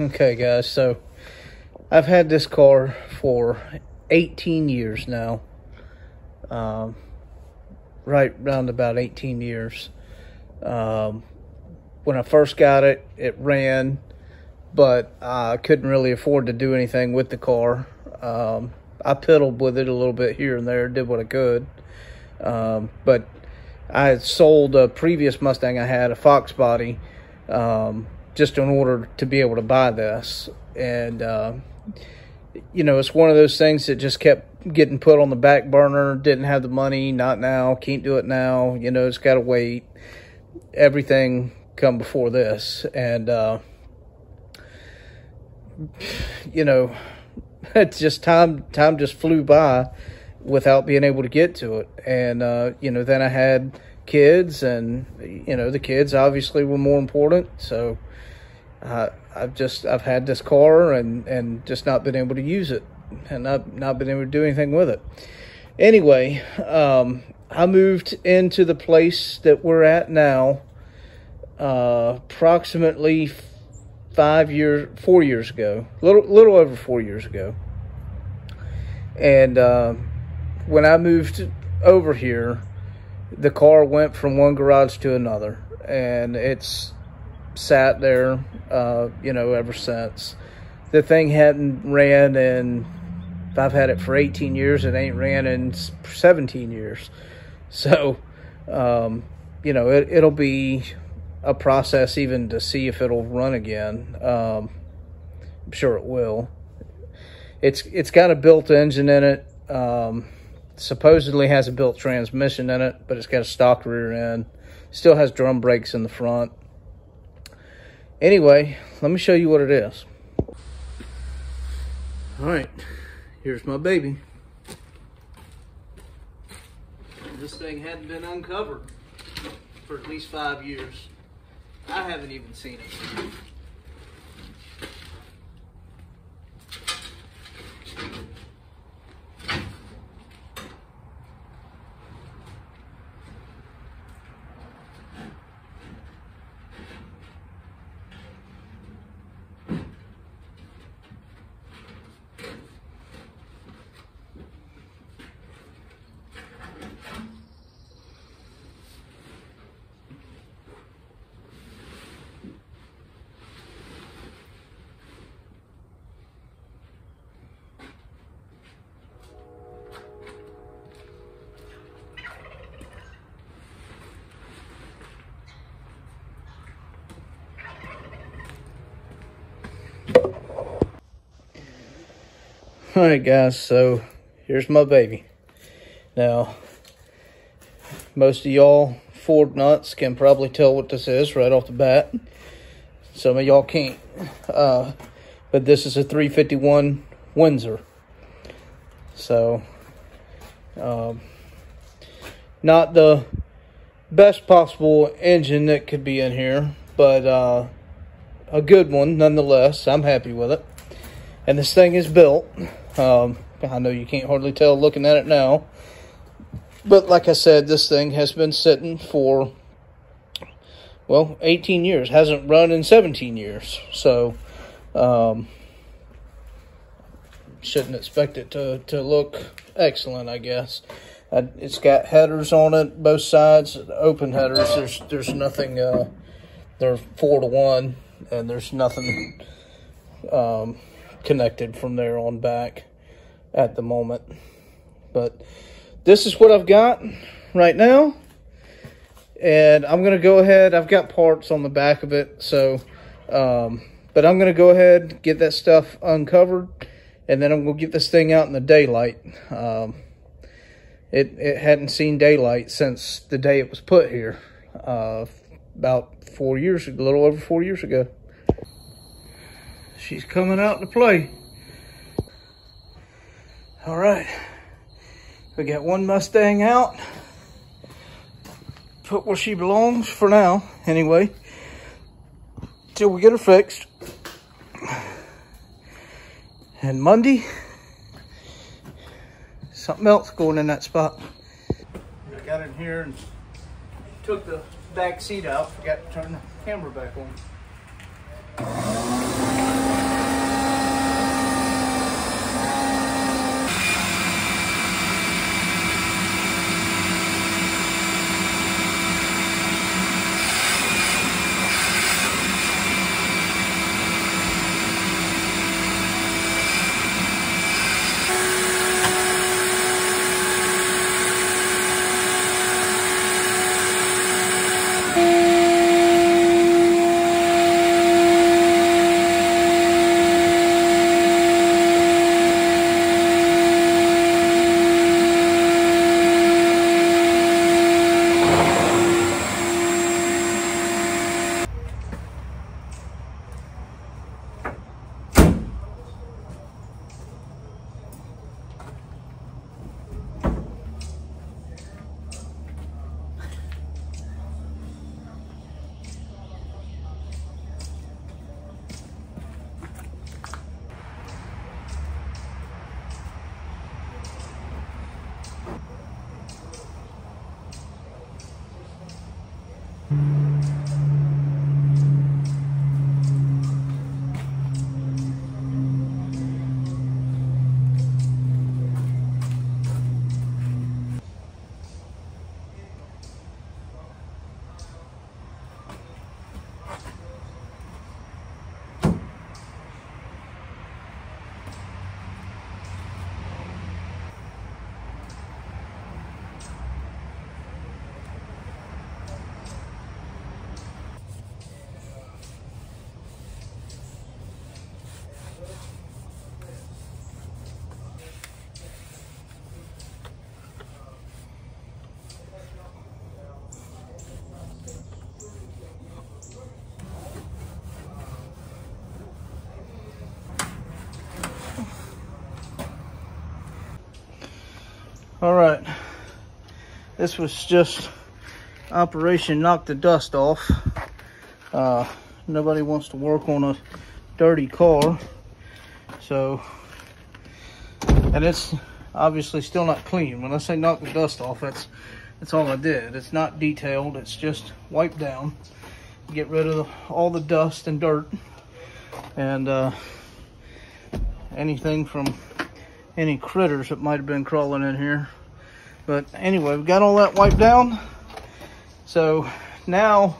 Okay, guys, so I've had this car for 18 years now. Um, right around about 18 years. Um, when I first got it, it ran, but I couldn't really afford to do anything with the car. Um, I piddled with it a little bit here and there, did what I could. Um, but I had sold a previous Mustang I had, a Fox body, um, just in order to be able to buy this. And, uh, you know, it's one of those things that just kept getting put on the back burner. Didn't have the money, not now, can't do it now. You know, it's got to wait. Everything come before this. And, uh, you know, it's just time, time just flew by without being able to get to it. And, uh, you know, then I had kids and, you know, the kids obviously were more important. So, uh, I've just I've had this car and and just not been able to use it and not not been able to do anything with it. Anyway, um, I moved into the place that we're at now uh, approximately five years, four years ago, little little over four years ago. And uh, when I moved over here, the car went from one garage to another, and it's sat there, uh, you know, ever since. The thing hadn't ran in, I've had it for 18 years, it ain't ran in 17 years. So, um, you know, it, it'll be a process even to see if it'll run again. Um, I'm sure it will. It's It's got a built engine in it. Um, supposedly has a built transmission in it, but it's got a stock rear end. Still has drum brakes in the front. Anyway, let me show you what it is. All right, here's my baby. This thing hadn't been uncovered for at least five years. I haven't even seen it. All right, guys, so here's my baby. Now, most of y'all Ford nuts can probably tell what this is right off the bat. Some of y'all can't. Uh, but this is a 351 Windsor. So, um, not the best possible engine that could be in here, but uh, a good one nonetheless. I'm happy with it. And this thing is built. Um, I know you can't hardly tell looking at it now. But like I said, this thing has been sitting for, well, 18 years. Hasn't run in 17 years. So, um, shouldn't expect it to, to look excellent, I guess. Uh, it's got headers on it, both sides, open headers. There's there's nothing, uh, they're four to one, and there's nothing um, connected from there on back at the moment. But this is what I've got right now. And I'm going to go ahead. I've got parts on the back of it. So, um, but I'm going to go ahead, get that stuff uncovered. And then I'm going to get this thing out in the daylight. Um, it, it hadn't seen daylight since the day it was put here. Uh, about four years, a little over four years ago. She's coming out to play. All right, we got one Mustang out. Put where she belongs for now, anyway, till we get her fixed. And Monday, something else going in that spot. I got in here and took the back seat out. Forgot to turn the camera back on. All right, this was just Operation Knock the Dust Off. Uh, nobody wants to work on a dirty car. So, and it's obviously still not clean. When I say knock the dust off, that's, that's all I did. It's not detailed, it's just wiped down. Get rid of all the dust and dirt and uh, anything from any critters that might have been crawling in here. But anyway, we got all that wiped down. So now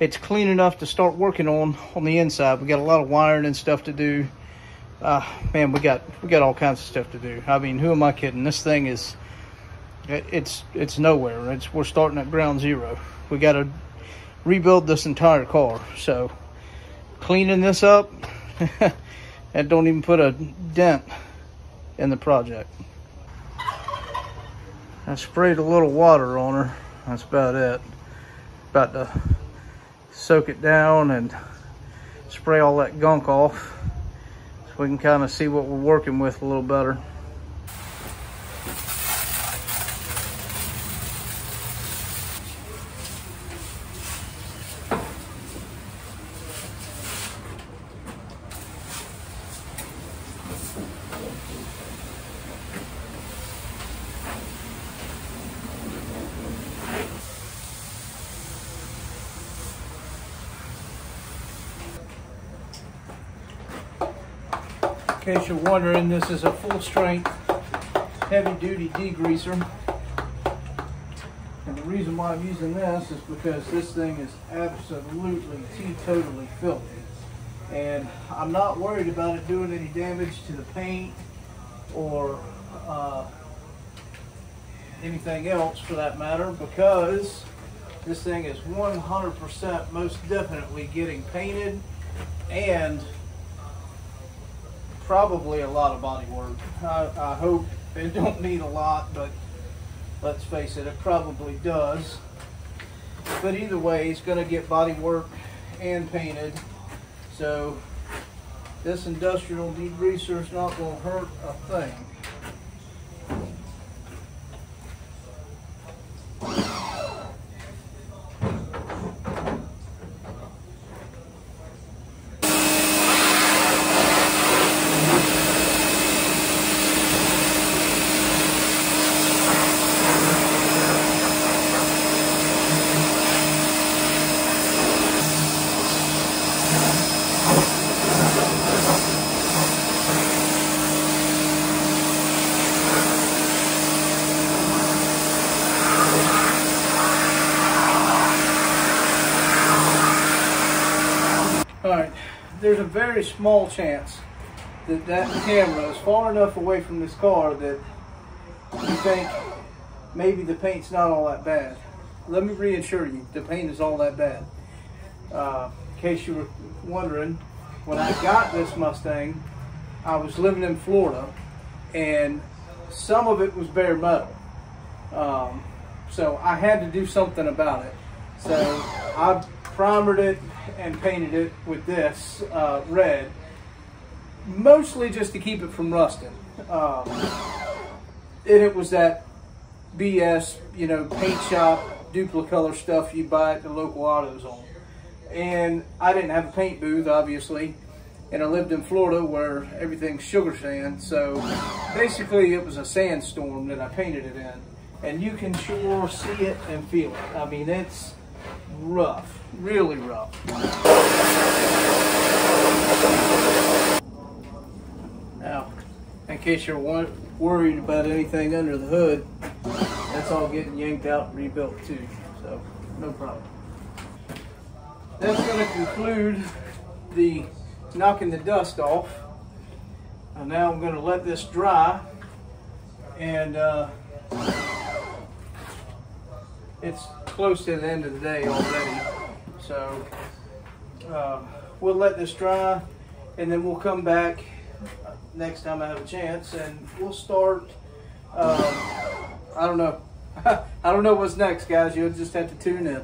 it's clean enough to start working on on the inside. We got a lot of wiring and stuff to do. Uh, man, we got we got all kinds of stuff to do. I mean, who am I kidding? This thing is it, it's it's nowhere. It's we're starting at ground zero. We got to rebuild this entire car. So cleaning this up and don't even put a dent in the project. I sprayed a little water on her. That's about it. About to soak it down and spray all that gunk off so we can kind of see what we're working with a little better. In case you're wondering, this is a full strength, heavy duty degreaser. And the reason why I'm using this is because this thing is absolutely teetotally filthy. And I'm not worried about it doing any damage to the paint or uh, anything else for that matter because this thing is 100% most definitely getting painted and probably a lot of body work. I, I hope it don't need a lot, but let's face it, it probably does. But either way, it's going to get body work and painted. So this industrial degreaser is not to hurt a thing. there's a very small chance that that camera is far enough away from this car that you think maybe the paint's not all that bad. Let me reassure you, the paint is all that bad. Uh, in case you were wondering, when I got this Mustang, I was living in Florida and some of it was bare metal. Um, so I had to do something about it. So I primered it and painted it with this uh, red, mostly just to keep it from rusting. Um, and it was that BS, you know, paint shop, Dupli-Color stuff you buy at the local AutoZone. And I didn't have a paint booth, obviously, and I lived in Florida where everything's sugar sand. So basically it was a sandstorm that I painted it in. And you can sure see it and feel it. I mean, it's rough, really rough. Now, in case you're worried about anything under the hood, that's all getting yanked out and rebuilt too, so no problem. That's going to conclude the knocking the dust off. And now I'm going to let this dry and uh, it's close to the end of the day already. So uh, we'll let this dry and then we'll come back next time I have a chance and we'll start, uh, I don't know. I don't know what's next, guys. You'll just have to tune in.